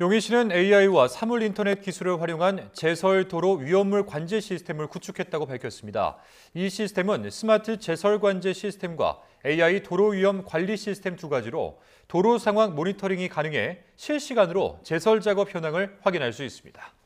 용인시는 AI와 사물 인터넷 기술을 활용한 제설 도로 위험물 관제 시스템을 구축했다고 밝혔습니다. 이 시스템은 스마트 제설 관제 시스템과 AI 도로 위험 관리 시스템 두 가지로 도로 상황 모니터링이 가능해 실시간으로 제설 작업 현황을 확인할 수 있습니다.